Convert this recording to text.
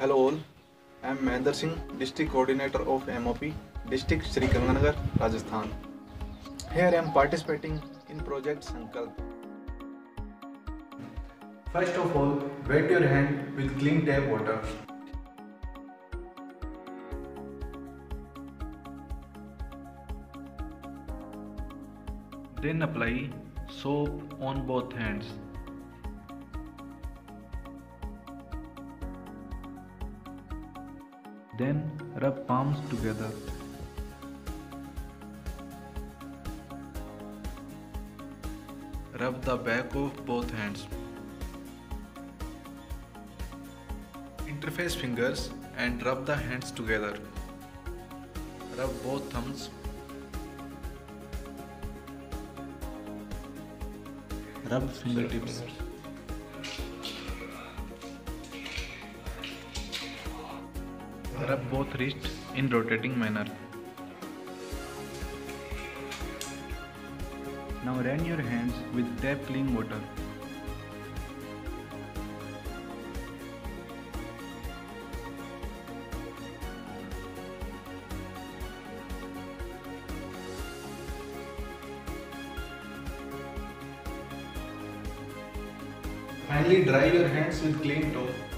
Hello all I am Mahendra Singh district coordinator of M O P district Sriganganagar Rajasthan here I am participating in project Sankalp first of all wet your hand with clean tap water then apply soap on both hands Then rub palms together. Rub the back of both hands. Interface fingers and rub the hands together. Rub both thumbs Rub fingertips. Rub both wrists in rotating manner. Now run your hands with tap clean water. Finally, dry your hands with clean towel.